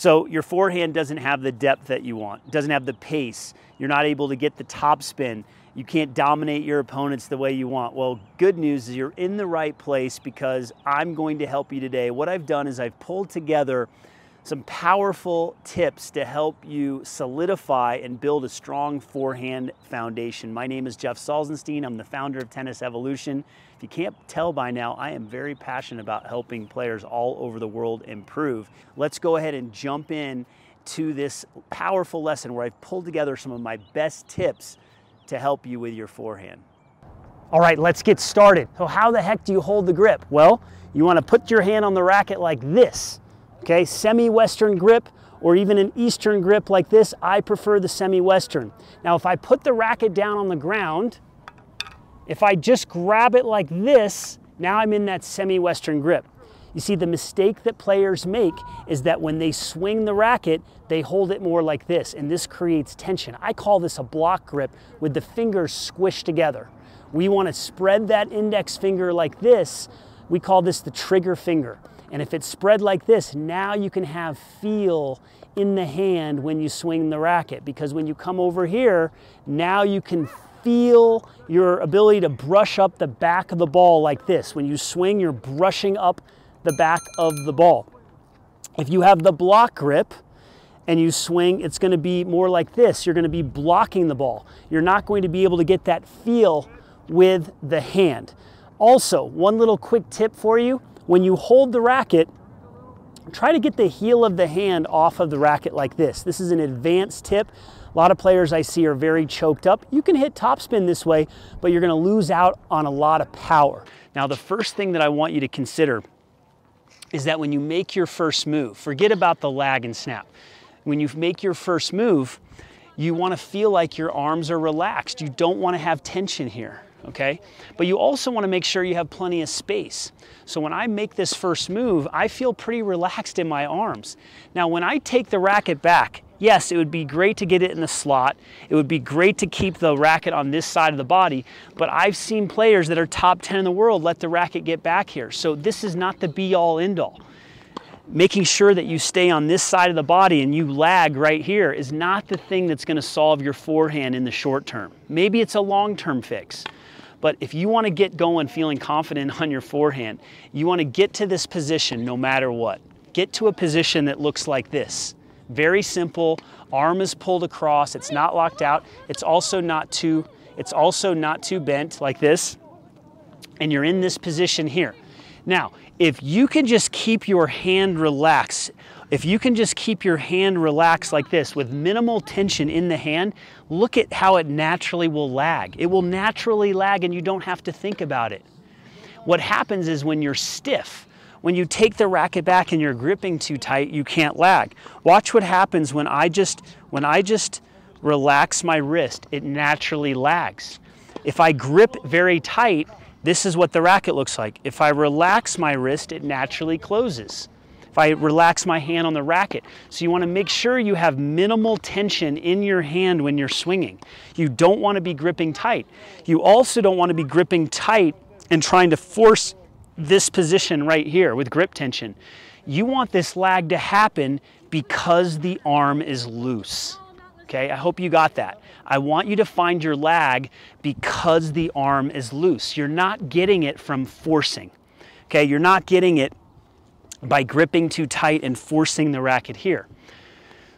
So your forehand doesn't have the depth that you want, doesn't have the pace. You're not able to get the top spin. You can't dominate your opponents the way you want. Well, good news is you're in the right place because I'm going to help you today. What I've done is I've pulled together some powerful tips to help you solidify and build a strong forehand foundation. My name is Jeff Salzenstein. I'm the founder of Tennis Evolution. If you can't tell by now, I am very passionate about helping players all over the world improve. Let's go ahead and jump in to this powerful lesson where I've pulled together some of my best tips to help you with your forehand. All right, let's get started. So how the heck do you hold the grip? Well, you wanna put your hand on the racket like this, okay? Semi-Western grip or even an Eastern grip like this, I prefer the semi-Western. Now, if I put the racket down on the ground, if I just grab it like this, now I'm in that semi-Western grip. You see, the mistake that players make is that when they swing the racket, they hold it more like this, and this creates tension. I call this a block grip with the fingers squished together. We want to spread that index finger like this. We call this the trigger finger. And if it's spread like this, now you can have feel in the hand when you swing the racket. Because when you come over here, now you can feel your ability to brush up the back of the ball like this. When you swing, you're brushing up the back of the ball. If you have the block grip and you swing, it's gonna be more like this. You're gonna be blocking the ball. You're not going to be able to get that feel with the hand. Also, one little quick tip for you, when you hold the racket, try to get the heel of the hand off of the racket like this. This is an advanced tip. A lot of players I see are very choked up. You can hit topspin this way, but you're gonna lose out on a lot of power. Now, the first thing that I want you to consider is that when you make your first move, forget about the lag and snap. When you make your first move, you wanna feel like your arms are relaxed. You don't wanna have tension here, okay? But you also wanna make sure you have plenty of space. So when I make this first move, I feel pretty relaxed in my arms. Now, when I take the racket back, yes, it would be great to get it in the slot. It would be great to keep the racket on this side of the body, but I've seen players that are top 10 in the world let the racket get back here. So this is not the be all end all. Making sure that you stay on this side of the body and you lag right here is not the thing that's gonna solve your forehand in the short term. Maybe it's a long-term fix. But if you want to get going feeling confident on your forehand, you want to get to this position no matter what. Get to a position that looks like this. Very simple, arm is pulled across, it's not locked out, it's also not too, it's also not too bent like this, and you're in this position here. Now, if you can just keep your hand relaxed, if you can just keep your hand relaxed like this with minimal tension in the hand, look at how it naturally will lag. It will naturally lag and you don't have to think about it. What happens is when you're stiff, when you take the racket back and you're gripping too tight, you can't lag. Watch what happens when I just, when I just relax my wrist, it naturally lags. If I grip very tight, this is what the racket looks like. If I relax my wrist, it naturally closes. If I relax my hand on the racket. So you wanna make sure you have minimal tension in your hand when you're swinging. You don't wanna be gripping tight. You also don't wanna be gripping tight and trying to force this position right here with grip tension. You want this lag to happen because the arm is loose. Okay, I hope you got that. I want you to find your lag because the arm is loose. You're not getting it from forcing. Okay, you're not getting it by gripping too tight and forcing the racket here.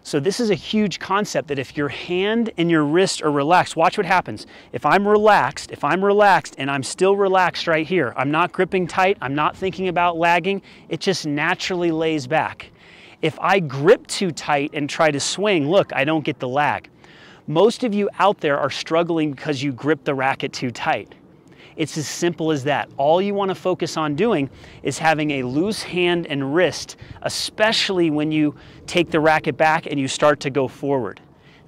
So this is a huge concept that if your hand and your wrist are relaxed, watch what happens. If I'm relaxed, if I'm relaxed and I'm still relaxed right here, I'm not gripping tight, I'm not thinking about lagging, it just naturally lays back. If I grip too tight and try to swing, look, I don't get the lag. Most of you out there are struggling because you grip the racket too tight. It's as simple as that. All you want to focus on doing is having a loose hand and wrist, especially when you take the racket back and you start to go forward.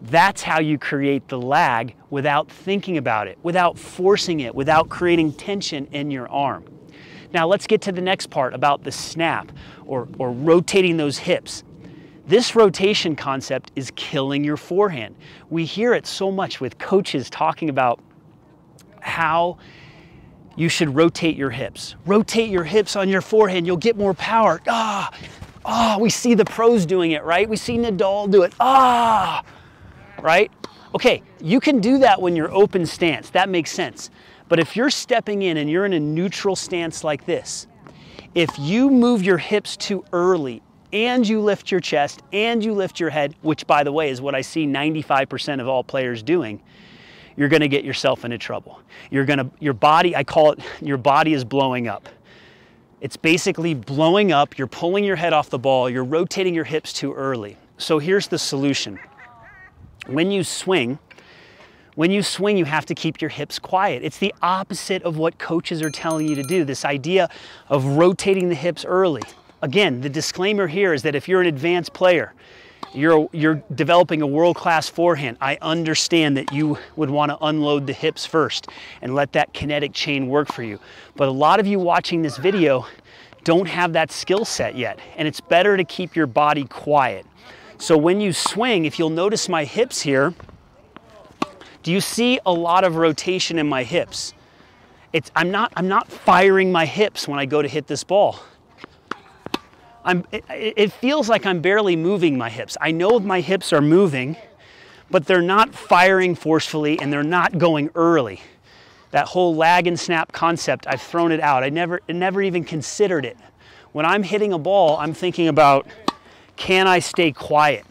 That's how you create the lag without thinking about it, without forcing it, without creating tension in your arm. Now let's get to the next part about the snap or, or rotating those hips. This rotation concept is killing your forehand. We hear it so much with coaches talking about how you should rotate your hips. Rotate your hips on your forehand, you'll get more power. Ah, Ah, we see the pros doing it, right? We see Nadal do it. Ah, right? Okay, you can do that when you're open stance. That makes sense. But if you're stepping in and you're in a neutral stance like this, if you move your hips too early and you lift your chest and you lift your head, which by the way is what I see 95% of all players doing, you're gonna get yourself into trouble. You're gonna, your body, I call it, your body is blowing up. It's basically blowing up, you're pulling your head off the ball, you're rotating your hips too early. So here's the solution. When you swing, when you swing, you have to keep your hips quiet. It's the opposite of what coaches are telling you to do, this idea of rotating the hips early. Again, the disclaimer here is that if you're an advanced player, you're, you're developing a world-class forehand, I understand that you would want to unload the hips first and let that kinetic chain work for you. But a lot of you watching this video don't have that skill set yet, and it's better to keep your body quiet. So when you swing, if you'll notice my hips here, do you see a lot of rotation in my hips? It's, I'm, not, I'm not firing my hips when I go to hit this ball. I'm, it, it feels like I'm barely moving my hips. I know my hips are moving, but they're not firing forcefully and they're not going early. That whole lag and snap concept, I've thrown it out. I never, never even considered it. When I'm hitting a ball, I'm thinking about, can I stay quiet?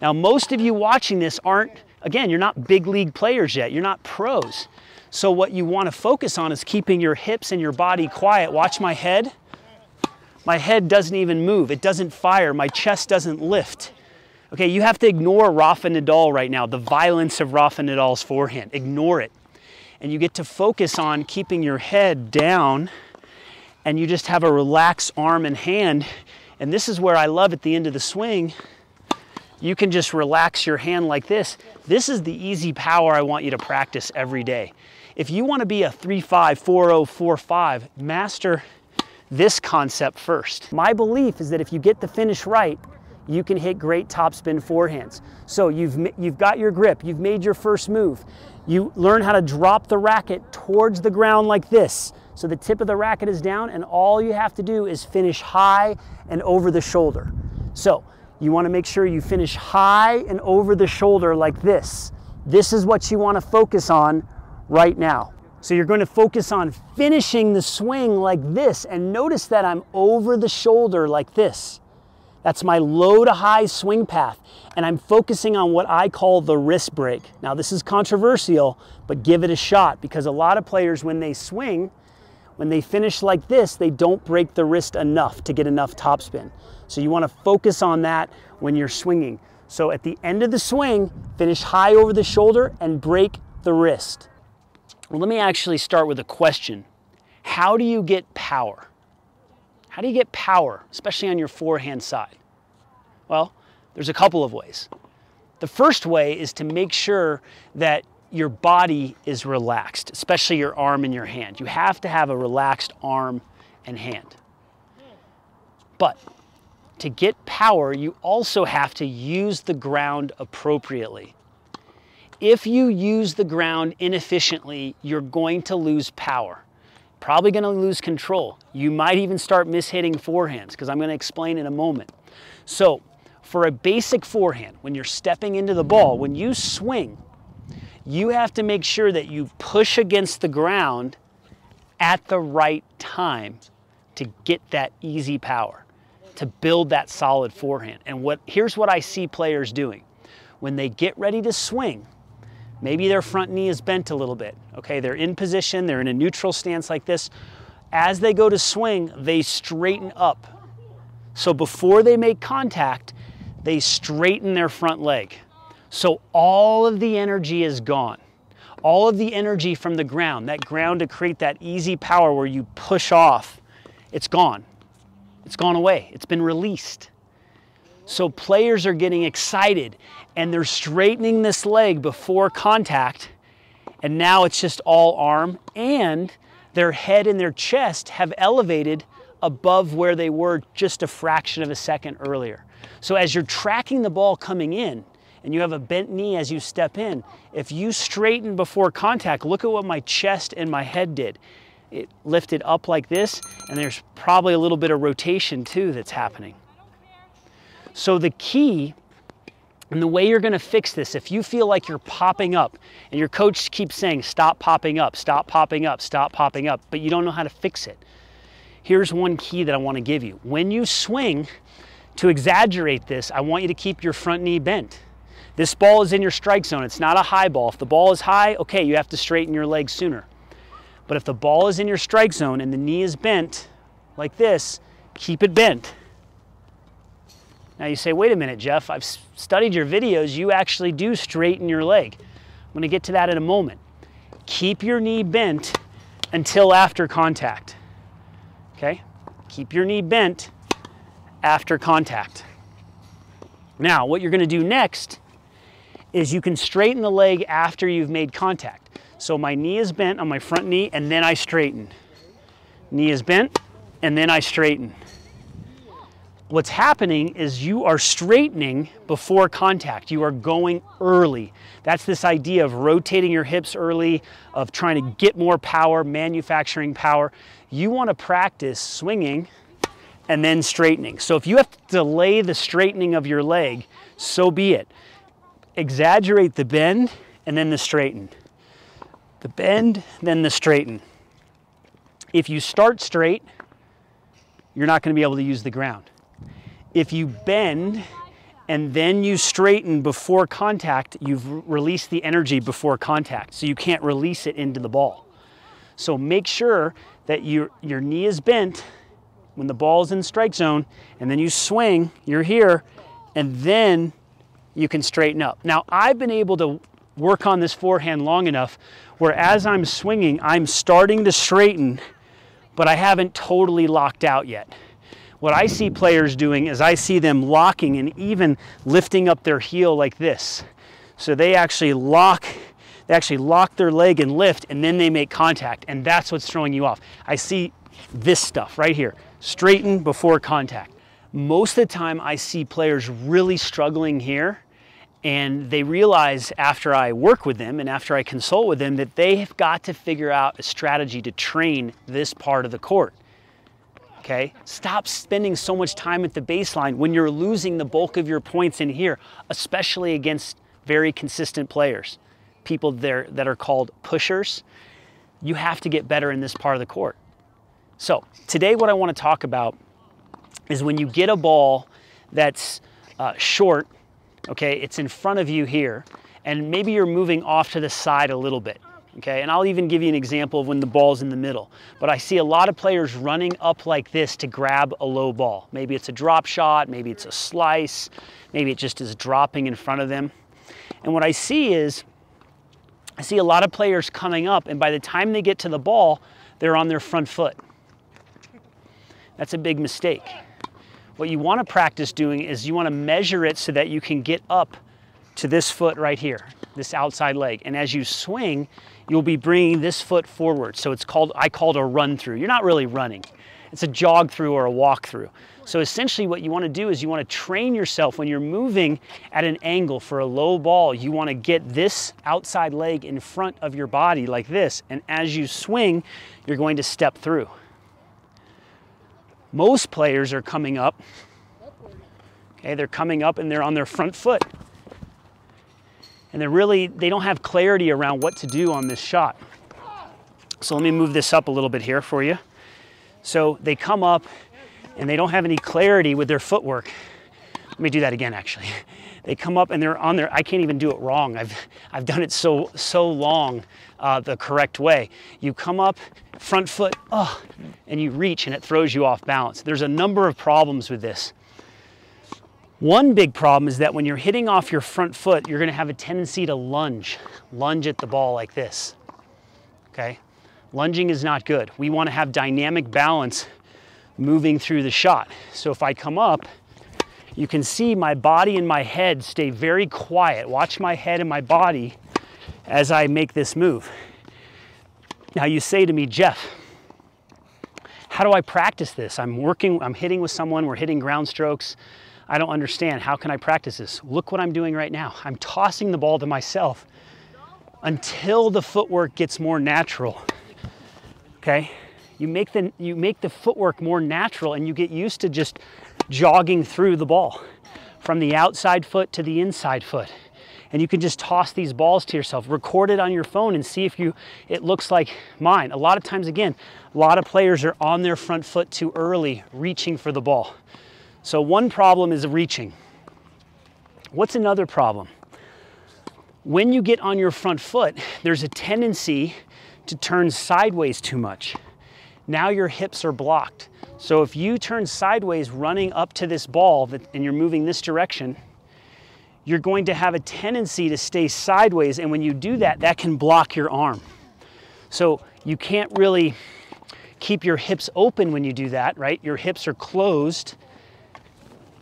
Now, most of you watching this aren't, again, you're not big league players yet. You're not pros. So what you want to focus on is keeping your hips and your body quiet. Watch my head. My head doesn't even move. It doesn't fire. My chest doesn't lift. Okay, you have to ignore Rafa Nadal right now, the violence of Rafa Nadal's forehand. Ignore it. And you get to focus on keeping your head down and you just have a relaxed arm and hand. And this is where I love at the end of the swing, you can just relax your hand like this. This is the easy power I want you to practice every day. If you want to be a 3-5, 4-0, 4-5, master this concept first. My belief is that if you get the finish right, you can hit great topspin forehands. So you've, you've got your grip, you've made your first move. You learn how to drop the racket towards the ground like this. So the tip of the racket is down and all you have to do is finish high and over the shoulder. So you wanna make sure you finish high and over the shoulder like this. This is what you wanna focus on right now. So you're going to focus on finishing the swing like this and notice that I'm over the shoulder like this. That's my low to high swing path. And I'm focusing on what I call the wrist break. Now this is controversial, but give it a shot because a lot of players when they swing, when they finish like this, they don't break the wrist enough to get enough topspin. So you want to focus on that when you're swinging. So at the end of the swing, finish high over the shoulder and break the wrist. Well, let me actually start with a question. How do you get power? How do you get power, especially on your forehand side? Well, there's a couple of ways. The first way is to make sure that your body is relaxed, especially your arm and your hand. You have to have a relaxed arm and hand. But to get power, you also have to use the ground appropriately. If you use the ground inefficiently, you're going to lose power. Probably going to lose control. You might even start mishitting forehands because I'm going to explain in a moment. So for a basic forehand, when you're stepping into the ball, when you swing, you have to make sure that you push against the ground at the right time to get that easy power, to build that solid forehand. And what here's what I see players doing. When they get ready to swing, Maybe their front knee is bent a little bit. Okay, they're in position, they're in a neutral stance like this. As they go to swing, they straighten up. So before they make contact, they straighten their front leg. So all of the energy is gone. All of the energy from the ground, that ground to create that easy power where you push off, it's gone. It's gone away. It's been released. So players are getting excited and they're straightening this leg before contact. And now it's just all arm and their head and their chest have elevated above where they were just a fraction of a second earlier. So as you're tracking the ball coming in and you have a bent knee as you step in, if you straighten before contact, look at what my chest and my head did. It lifted up like this and there's probably a little bit of rotation too that's happening. So the key and the way you're gonna fix this, if you feel like you're popping up and your coach keeps saying, stop popping up, stop popping up, stop popping up, but you don't know how to fix it, here's one key that I wanna give you. When you swing, to exaggerate this, I want you to keep your front knee bent. This ball is in your strike zone. It's not a high ball. If the ball is high, okay, you have to straighten your leg sooner. But if the ball is in your strike zone and the knee is bent like this, keep it bent. Now you say, wait a minute, Jeff, I've studied your videos. You actually do straighten your leg. I'm gonna get to that in a moment. Keep your knee bent until after contact, okay? Keep your knee bent after contact. Now, what you're gonna do next is you can straighten the leg after you've made contact. So my knee is bent on my front knee and then I straighten. Knee is bent and then I straighten what's happening is you are straightening before contact. You are going early. That's this idea of rotating your hips early, of trying to get more power, manufacturing power. You want to practice swinging and then straightening. So if you have to delay the straightening of your leg, so be it. Exaggerate the bend and then the straighten. The bend, then the straighten. If you start straight, you're not going to be able to use the ground. If you bend and then you straighten before contact, you've released the energy before contact, so you can't release it into the ball. So make sure that your, your knee is bent when the ball is in strike zone, and then you swing, you're here, and then you can straighten up. Now, I've been able to work on this forehand long enough where as I'm swinging, I'm starting to straighten, but I haven't totally locked out yet. What I see players doing is I see them locking and even lifting up their heel like this. So they actually lock, they actually lock their leg and lift and then they make contact and that's what's throwing you off. I see this stuff right here, straighten before contact. Most of the time I see players really struggling here and they realize after I work with them and after I consult with them that they have got to figure out a strategy to train this part of the court okay? Stop spending so much time at the baseline when you're losing the bulk of your points in here, especially against very consistent players, people there that are called pushers. You have to get better in this part of the court. So today what I wanna talk about is when you get a ball that's uh, short, okay, it's in front of you here, and maybe you're moving off to the side a little bit okay? And I'll even give you an example of when the ball's in the middle. But I see a lot of players running up like this to grab a low ball. Maybe it's a drop shot, maybe it's a slice, maybe it just is dropping in front of them. And what I see is, I see a lot of players coming up and by the time they get to the ball, they're on their front foot. That's a big mistake. What you wanna practice doing is you wanna measure it so that you can get up to this foot right here, this outside leg. And as you swing, you'll be bringing this foot forward. So it's called, I call it a run through. You're not really running. It's a jog through or a walk through. So essentially what you wanna do is you wanna train yourself when you're moving at an angle for a low ball, you wanna get this outside leg in front of your body like this. And as you swing, you're going to step through. Most players are coming up, okay, they're coming up and they're on their front foot and they really, they don't have clarity around what to do on this shot. So let me move this up a little bit here for you. So they come up and they don't have any clarity with their footwork. Let me do that again, actually. They come up and they're on there. I can't even do it wrong. I've, I've done it so, so long uh, the correct way. You come up, front foot, oh, and you reach and it throws you off balance. There's a number of problems with this. One big problem is that when you're hitting off your front foot, you're gonna have a tendency to lunge, lunge at the ball like this, okay? Lunging is not good. We wanna have dynamic balance moving through the shot. So if I come up, you can see my body and my head stay very quiet. Watch my head and my body as I make this move. Now you say to me, Jeff, how do I practice this? I'm working, I'm hitting with someone, we're hitting ground strokes, I don't understand. How can I practice this? Look what I'm doing right now. I'm tossing the ball to myself until the footwork gets more natural. Okay? You make the, you make the footwork more natural and you get used to just jogging through the ball. from the outside foot to the inside foot. And you can just toss these balls to yourself. Record it on your phone and see if you it looks like mine. A lot of times again, a lot of players are on their front foot too early reaching for the ball. So one problem is reaching. What's another problem? When you get on your front foot, there's a tendency to turn sideways too much. Now your hips are blocked. So if you turn sideways running up to this ball and you're moving this direction, you're going to have a tendency to stay sideways. And when you do that, that can block your arm. So you can't really keep your hips open when you do that, right? Your hips are closed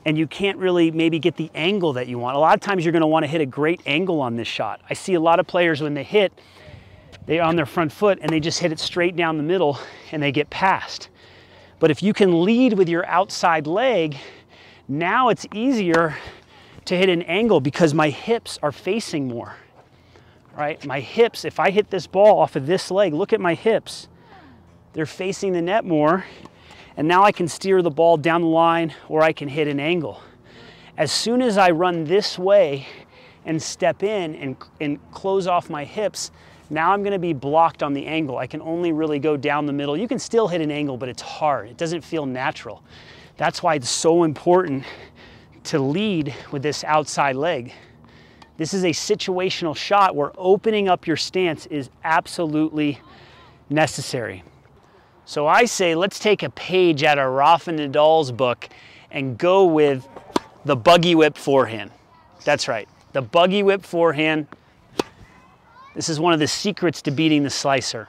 and you can't really maybe get the angle that you want. A lot of times you're gonna to want to hit a great angle on this shot. I see a lot of players when they hit, they're on their front foot and they just hit it straight down the middle and they get passed. But if you can lead with your outside leg, now it's easier to hit an angle because my hips are facing more, right? My hips, if I hit this ball off of this leg, look at my hips. They're facing the net more, and now I can steer the ball down the line or I can hit an angle. As soon as I run this way and step in and, and close off my hips, now I'm gonna be blocked on the angle. I can only really go down the middle. You can still hit an angle, but it's hard. It doesn't feel natural. That's why it's so important to lead with this outside leg. This is a situational shot where opening up your stance is absolutely necessary. So I say let's take a page out of Rafa Nadal's book and go with the buggy whip forehand. That's right, the buggy whip forehand. This is one of the secrets to beating the slicer.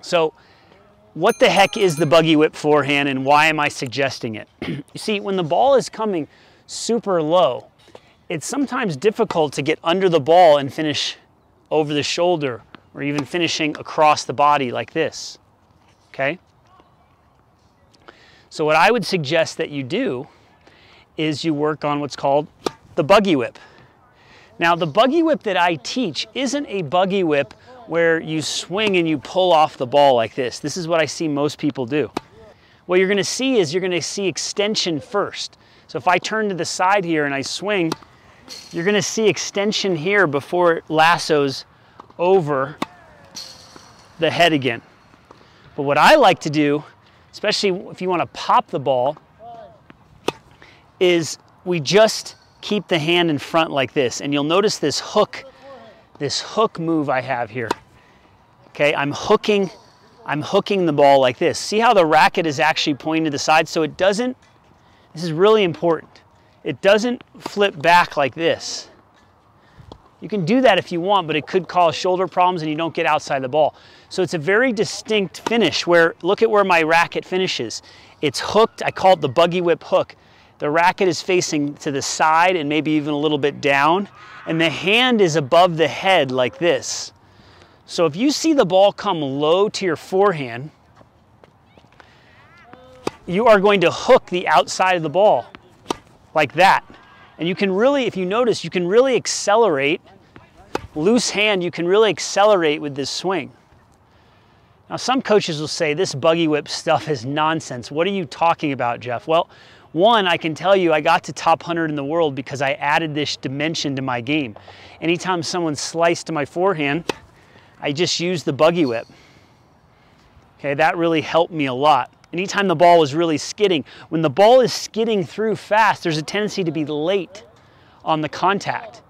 So what the heck is the buggy whip forehand and why am I suggesting it? you see, when the ball is coming super low, it's sometimes difficult to get under the ball and finish over the shoulder or even finishing across the body like this, okay? So what I would suggest that you do is you work on what's called the buggy whip. Now the buggy whip that I teach isn't a buggy whip where you swing and you pull off the ball like this. This is what I see most people do. What you're gonna see is you're gonna see extension first. So if I turn to the side here and I swing, you're gonna see extension here before it lassos over the head again. But what I like to do, especially if you wanna pop the ball, is we just keep the hand in front like this. And you'll notice this hook this hook move I have here. Okay, I'm hooking, I'm hooking the ball like this. See how the racket is actually pointing to the side so it doesn't, this is really important. It doesn't flip back like this. You can do that if you want, but it could cause shoulder problems and you don't get outside the ball. So it's a very distinct finish where, look at where my racket finishes. It's hooked, I call it the buggy whip hook. The racket is facing to the side and maybe even a little bit down, and the hand is above the head like this. So if you see the ball come low to your forehand, you are going to hook the outside of the ball like that. And you can really, if you notice, you can really accelerate. Loose hand, you can really accelerate with this swing. Now, some coaches will say this buggy whip stuff is nonsense. What are you talking about, Jeff? Well, one, I can tell you I got to top 100 in the world because I added this dimension to my game. Anytime someone sliced to my forehand, I just used the buggy whip. Okay, that really helped me a lot. Anytime the ball was really skidding, when the ball is skidding through fast, there's a tendency to be late on the contact.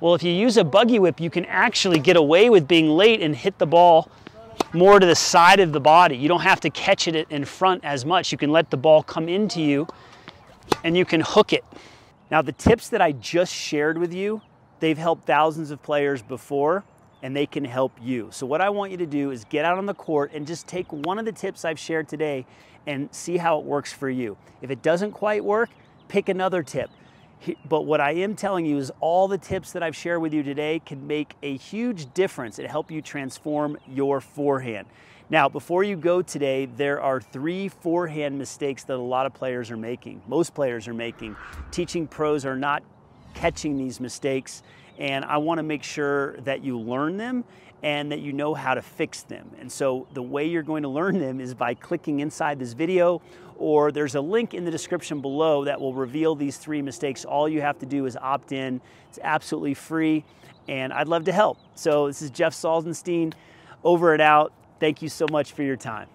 Well, if you use a buggy whip, you can actually get away with being late and hit the ball more to the side of the body. You don't have to catch it in front as much. You can let the ball come into you and you can hook it. Now the tips that I just shared with you, they've helped thousands of players before and they can help you. So what I want you to do is get out on the court and just take one of the tips I've shared today and see how it works for you. If it doesn't quite work, pick another tip. But what I am telling you is all the tips that I've shared with you today can make a huge difference and help you transform your forehand. Now, before you go today, there are three forehand mistakes that a lot of players are making. Most players are making. Teaching pros are not catching these mistakes and I want to make sure that you learn them and that you know how to fix them. And so the way you're going to learn them is by clicking inside this video or there's a link in the description below that will reveal these three mistakes. All you have to do is opt in. It's absolutely free and I'd love to help. So this is Jeff Salzenstein over and out. Thank you so much for your time.